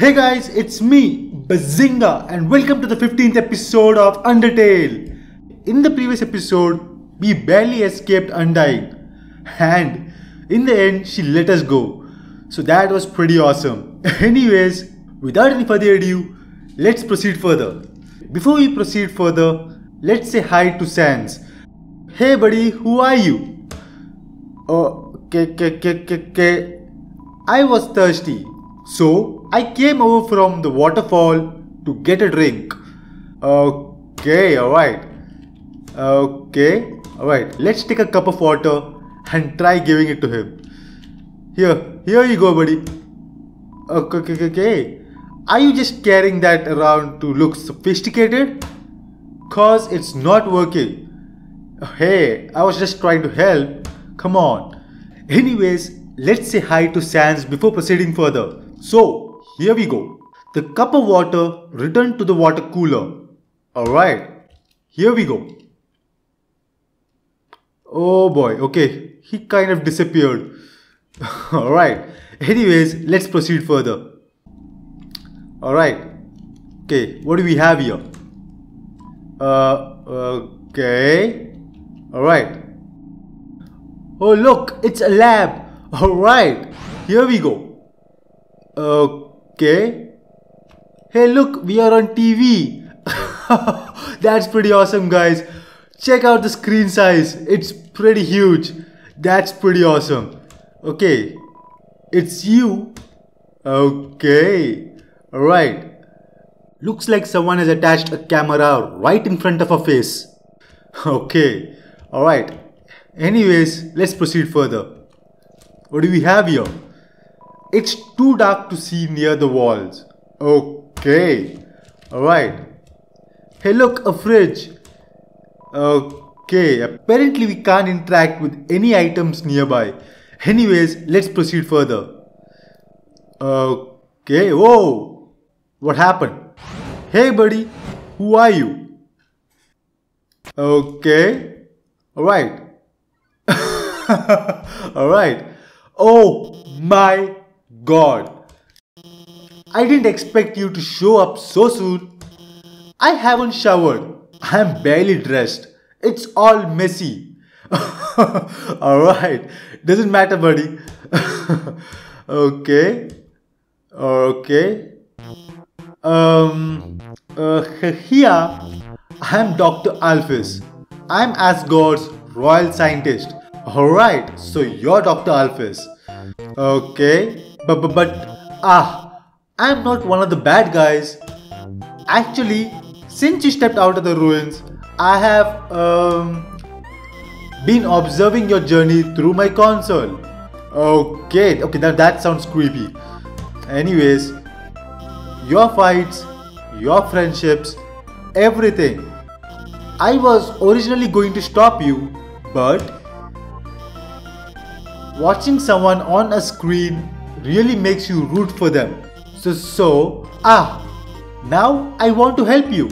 Hey guys, it's me, Bazinga, and welcome to the 15th episode of Undertale. In the previous episode, we barely escaped Undyne, and in the end, she let us go. So that was pretty awesome. Anyways, without any further ado, let's proceed further. Before we proceed further, let's say hi to Sans. Hey buddy, who are you? Oh, okay, okay, okay, okay. I was thirsty, so I came over from the waterfall to get a drink. Okay, alright. Okay, alright. Let's take a cup of water and try giving it to him. Here, here you go, buddy. Okay, okay, okay. Are you just carrying that around to look sophisticated? Cause it's not working. Hey, I was just trying to help. Come on. Anyways, let's say hi to Sans before proceeding further. So, here we go. The cup of water returned to the water cooler. Alright, here we go. Oh boy, okay, he kind of disappeared. Alright, anyways, let's proceed further. Alright, okay, what do we have here? Uh, okay, alright. Oh look, it's a lab. Alright, here we go. Okay. Hey look, we are on TV. That's pretty awesome guys. Check out the screen size. It's pretty huge. That's pretty awesome. Okay. It's you. Okay. Alright. Looks like someone has attached a camera right in front of her face. Okay. Alright. Anyways, let's proceed further. What do we have here? It's too dark to see near the walls. Okay. Alright. Hey look, a fridge. Okay, apparently we can't interact with any items nearby. Anyways, let's proceed further. Okay, whoa! What happened? Hey buddy, who are you? Okay, alright. alright. Oh my god. I didn't expect you to show up so soon. I haven't showered. I'm barely dressed. It's all messy. Alright. Doesn't matter, buddy. okay. Okay. Um. Uh, here, I'm Dr. Alphys. I'm Asgore's royal scientist. Alright, so you're Dr. Alphys. Okay. But, but, but, ah, I'm not one of the bad guys. Actually, since you stepped out of the ruins, I have um, been observing your journey through my console. Okay, okay, now that sounds creepy. Anyways, your fights, your friendships, everything. I was originally going to stop you, but watching someone on a screen really makes you root for them. So, so, ah, now I want to help you.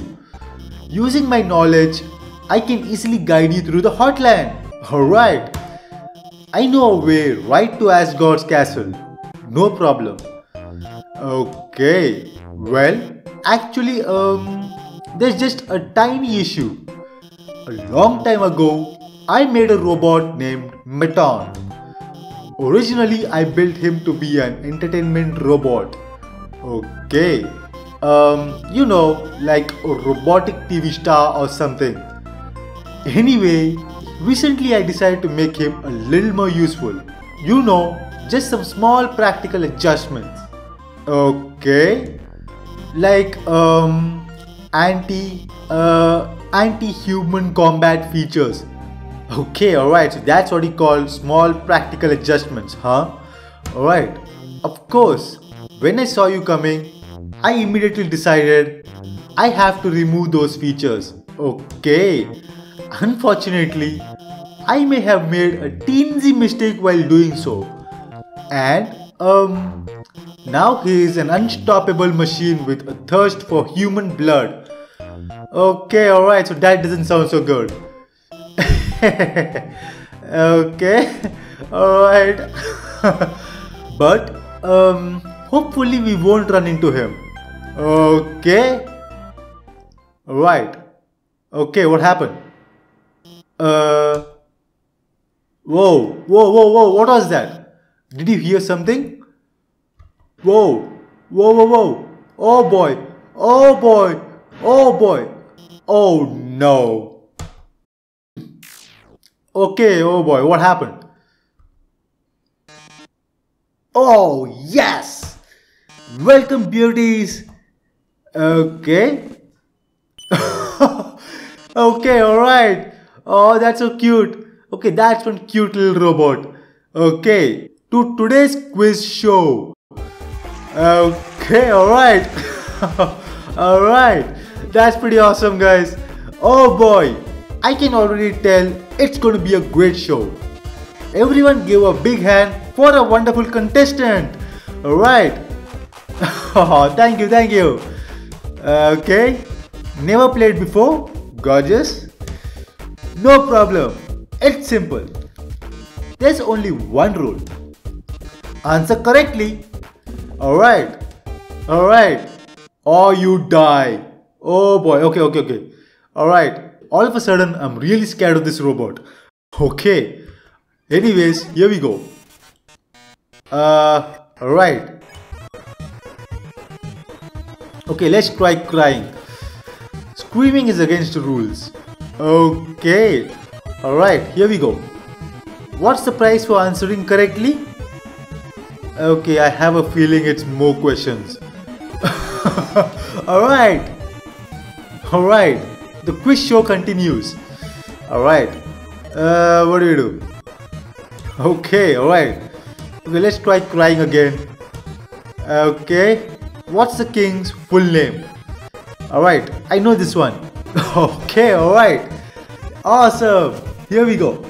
Using my knowledge, I can easily guide you through the Hotland. Alright. I know a way right to Asgore's castle. No problem. Okay. Well, actually, um, there's just a tiny issue. A long time ago, I made a robot named Mettaton. Originally, I built him to be an entertainment robot. Okay. Um, you know, like a robotic TV star or something. Anyway, recently I decided to make him a little more useful. You know, just some small practical adjustments. Okay. Like um anti uh anti-human combat features. Okay, alright, so that's what he called small practical adjustments, huh? Alright. Of course, when I saw you coming, I immediately decided I have to remove those features. Okay. Unfortunately, I may have made a teensy mistake while doing so. And, um, now he is an unstoppable machine with a thirst for human blood. Okay, alright, so that doesn't sound so good. okay, alright. but, um, Hopefully we won't run into him. Okay. Right. Okay, what happened? Uh. Whoa, whoa, whoa, whoa, what was that? Did you hear something? Whoa, whoa, whoa, whoa. Oh boy, oh boy, oh boy. Oh no. Okay, oh boy, what happened? Oh yes! Welcome beauties! Okay. okay, alright. Oh, that's so cute. Okay, that's one cute little robot. Okay, to today's quiz show. Okay, alright. alright. That's pretty awesome, guys. Oh boy, I can already tell it's going to be a great show. Everyone give a big hand for a wonderful contestant. Alright. thank you, thank you. Uh, okay. Never played before? Gorgeous. No problem. It's simple. There's only one rule. Answer correctly. Alright. Alright. Or you die. Oh boy. Okay, okay, okay. Alright. All of a sudden, I'm really scared of this robot. Okay. Anyways, here we go. Uh, alright. Okay, let's try crying. Screaming is against the rules. Okay. Alright, here we go. What's the price for answering correctly? Okay, I have a feeling it's more questions. Alright. Alright. The quiz show continues. Alright. Uh, what do you do? Okay, alright. Okay, let's try crying again. Okay. What's the king's full name? Alright, I know this one. okay, alright. Awesome. Here we go.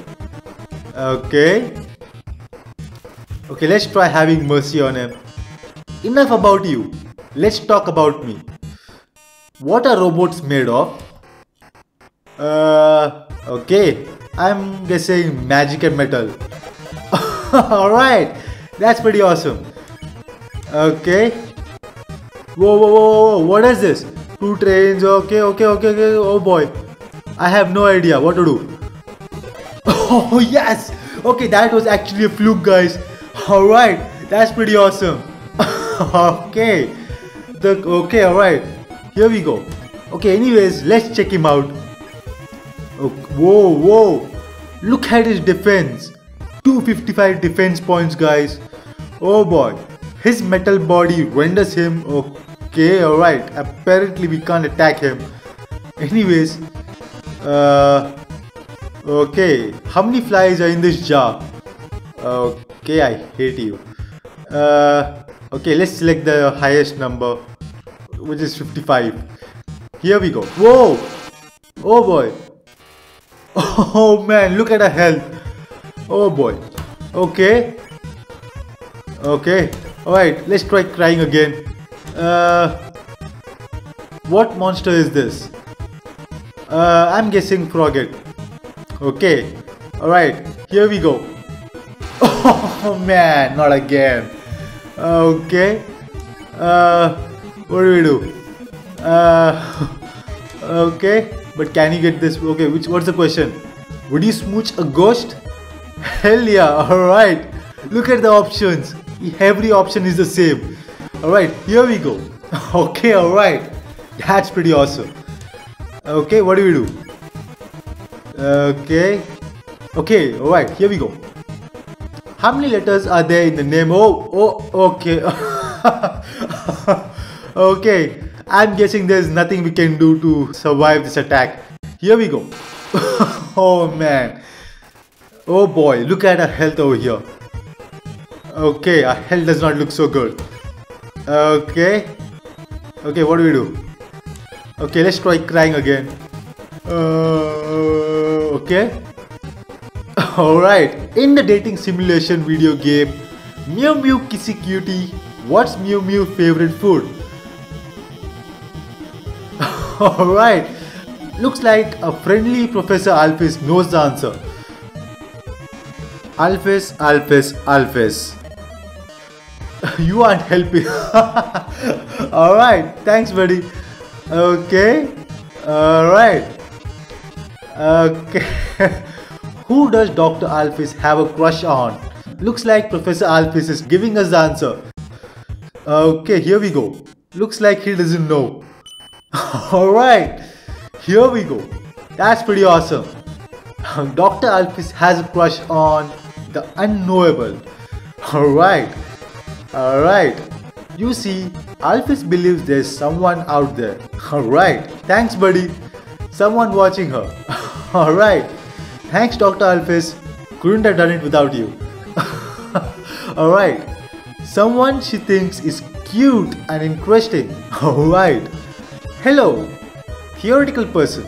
Okay. Okay, let's try having mercy on him. Enough about you. Let's talk about me. What are robots made of? Uh, okay. I'm guessing magic and metal. Alright. That's pretty awesome. Okay. Whoa, whoa, whoa, whoa. What is this? Two trains. Okay, okay, okay, okay. Oh boy. I have no idea what to do. Oh yes! Okay, that was actually a fluke, guys. Alright, that's pretty awesome. okay. The okay, alright. Here we go. Okay, anyways, let's check him out. Okay, whoa, whoa. Look at his defense. 255 defense points, guys. Oh boy. His metal body renders him okay, alright. Apparently, we can't attack him. Anyways, uh, okay. How many flies are in this jar? Okay, I hate you. Uh, okay, let's select the highest number, which is 55. Here we go. Whoa! Oh boy. Oh man, look at her health. Oh boy. Okay. Okay. Alright, let's try crying again. Uh, what monster is this? Uh, I'm guessing Froggit. Okay. Alright, here we go. Oh man, not again. Okay. Uh, what do we do? Uh, okay. But can you get this? Okay, which what's the question? Would you smooch a ghost? Hell yeah, alright. Look at the options. Every option is the same. Alright, here we go. okay, alright. That's pretty awesome. Okay, what do we do? Okay. Okay, alright, here we go. How many letters are there in the name? Oh, oh, okay. okay, I'm guessing there's nothing we can do to survive this attack. Here we go. oh man. Oh boy, look at our health over here. Okay, our health does not look so good. Okay. Okay, what do we do? Okay, let's try crying again. Uh, okay. Alright, in the dating simulation video game Mew Mew Kissy Cutie, what's Mew Mew favorite food? Alright, looks like a friendly Professor Alphys knows the answer. Alphys, Alphys, Alphys. you aren't helping. Alright, thanks, buddy. Okay, alright. Okay. Who does Dr. Alphys have a crush on? Looks like Professor Alphys is giving us the answer. Okay, here we go. Looks like he doesn't know. Alright, here we go. That's pretty awesome. Dr. Alphys has a crush on the unknowable. Alright, alright. You see, Alphys believes there's someone out there. Alright, thanks buddy. Someone watching her. Alright, thanks Dr. Alphys. Couldn't have done it without you. Alright, someone she thinks is cute and interesting. Alright, hello, theoretical person.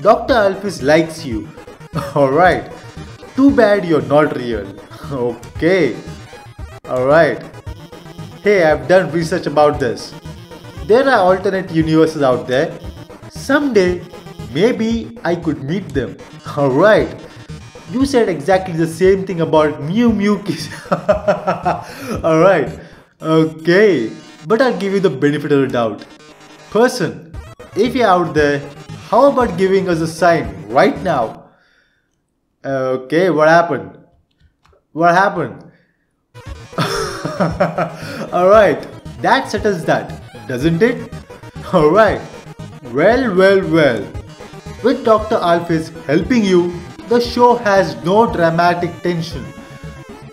Dr. Alphys likes you. Alright, too bad you're not real. Okay, alright. Hey, I've done research about this. There are alternate universes out there. Someday, maybe I could meet them. Alright. You said exactly the same thing about Mew Mew Kiss. Alright. Okay. But I'll give you the benefit of the doubt. Person, if you're out there, how about giving us a sign right now? Okay, what happened? What happened? Alright, that settles that, doesn't it? Alright, well, well, well. With Dr. Alphys helping you, the show has no dramatic tension.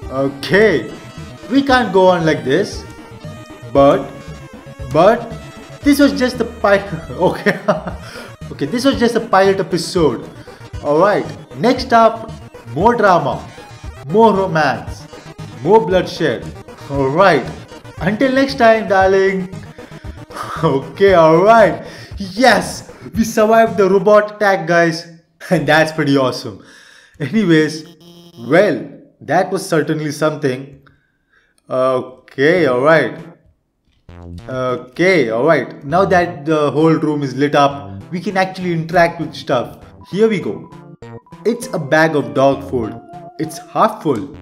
Okay, we can't go on like this. But, but, this was just a pilot. Okay, okay, this was just a pilot episode. Alright, next up, more drama, more romance, more bloodshed. Alright, until next time, darling. Okay, alright. Yes, we survived the robot attack, guys. And that's pretty awesome. Anyways, well, that was certainly something. Okay, alright. Okay, alright. Now that the whole room is lit up, we can actually interact with stuff. Here we go. It's a bag of dog food. It's half full.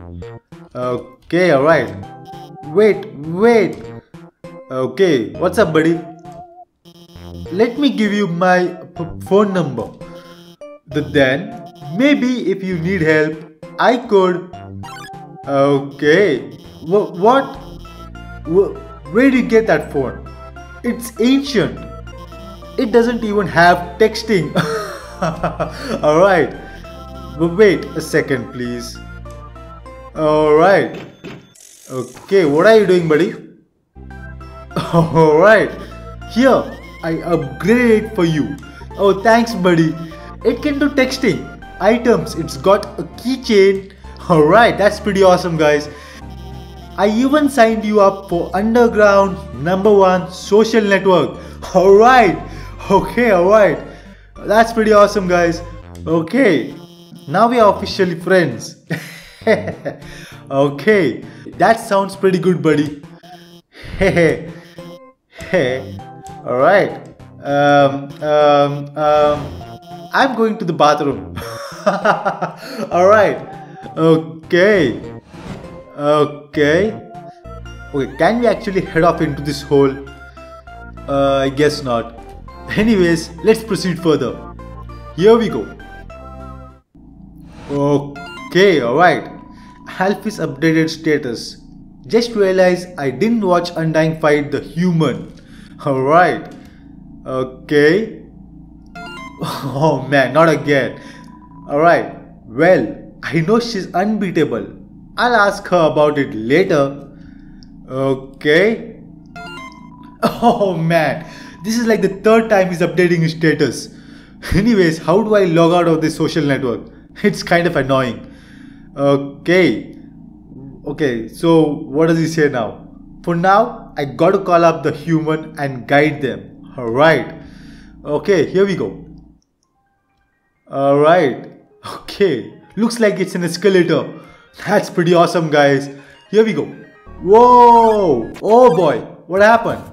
Okay, alright. Wait, wait. Okay, what's up, buddy? Let me give you my phone number. The then, maybe if you need help, I could. Okay. Wh- what? Wh- where do you get that phone? It's ancient. It doesn't even have texting. Alright. But wait a second, please. Alright. Okay, what are you doing, buddy? Alright. Here, I upgraded for you. Oh, thanks, buddy. It can do texting, items, it's got a keychain. Alright, that's pretty awesome, guys. I even signed you up for Underground number one social network. Alright, okay, alright. That's pretty awesome, guys. Okay, now we are officially friends. okay, that sounds pretty good, buddy. Hey, hey, alright. Um, um, um, I'm going to the bathroom. alright, okay, okay. Okay, can we actually head off into this hole? Uh, I guess not. Anyways, let's proceed further. Here we go. Okay, alright. Alphys updated status. Just realized I didn't watch Undyne fight the human. Alright. Okay. Oh man, not again. Alright. Well, I know she's unbeatable. I'll ask her about it later. Okay. Oh man, this is like the third time he's updating his status. Anyways, how do I log out of this social network? It's kind of annoying. Okay. Okay, so what does he say now? For now, I gotta call up the human and guide them. Alright. Okay, here we go. Alright. Okay. Looks like it's an escalator. That's pretty awesome, guys. Here we go. Whoa! Oh boy, what happened?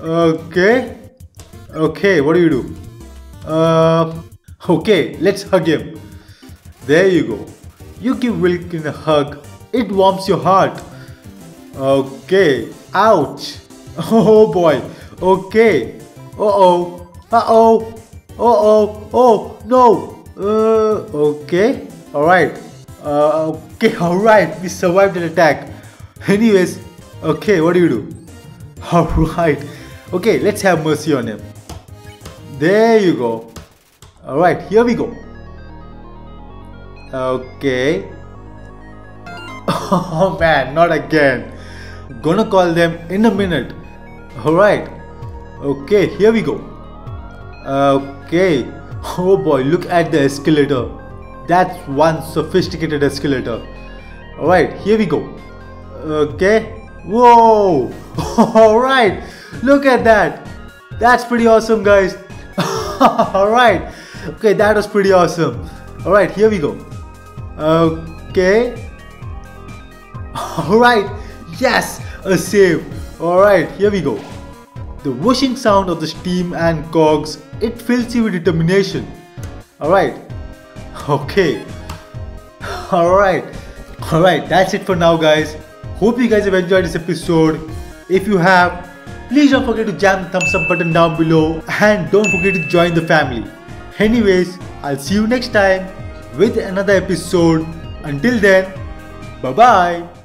Okay. Okay, what do you do? Uh, okay, let's hug him. There you go. You give Vulkin a hug. It warms your heart. Okay. Ouch. Oh boy. Okay. Uh-oh. Uh-oh. Uh-oh. Oh, no. Uh, okay. Alright. Uh, okay, alright. We survived an attack. Anyways, okay, what do you do? Alright. Okay, let's have mercy on him. There you go. Alright, here we go. Okay. Oh man, not again. Gonna call them in a minute. Alright. Okay, here we go. Okay. Oh boy, look at the escalator. That's one sophisticated escalator. Alright, here we go. Okay. Whoa! Alright, look at that. That's pretty awesome, guys. Alright. Okay, that was pretty awesome. Alright, here we go. Okay. Alright, yes, a save. Alright, here we go. The whooshing sound of the steam and cogs, it fills you with determination. Alright, okay. Alright, alright, that's it for now guys. Hope you guys have enjoyed this episode. If you have, please don't forget to jam the thumbs up button down below and don't forget to join the family. Anyways, I'll see you next time with another episode. Until then, bye bye.